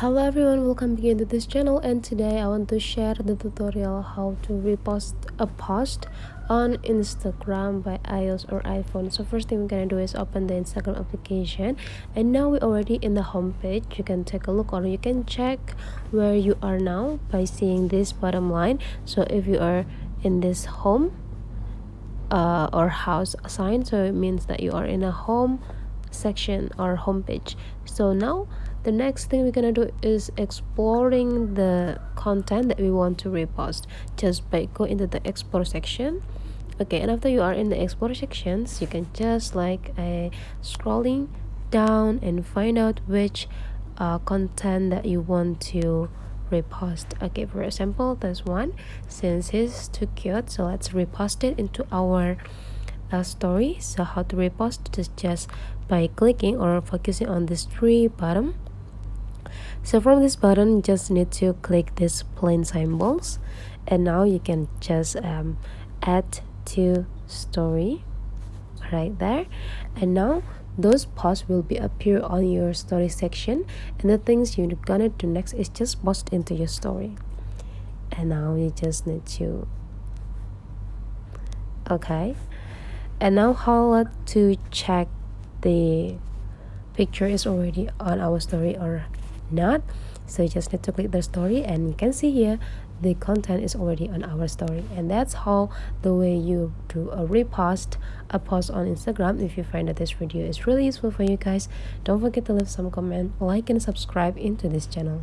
hello everyone welcome again to this channel and today i want to share the tutorial how to repost a post on instagram by ios or iphone. So first thing we're gonna do is open the instagram application and now we're already in the home page. You can take a look or you can check where you are now by seeing this bottom line. So if you are in this home uh, or house sign so it means that you are in a home section or homepage. So now the next thing we're gonna do is exploring the content that we want to repost. Just by go into the explore section. Okay and after you are in the explore sections you can just like a scrolling down and find out which uh, content that you want to repost. Okay for example this one. Since it's too cute so let's repost it into our uh, story so how to repost is just by clicking or focusing on this three button so from this button you just need to click this plane symbols. And now you can just um, add to story right there. And now those posts will be appear on your story section. And the things you're gonna do next is just post into your story. And now you just need to okay and now how to check the picture is already on our story or not. So you just need to click the story and you can see here the content is already on our story. And that's how the way you do a repost a post on instagram if you find that this video is really useful for you guys. Don't forget to leave some comment like and subscribe into this channel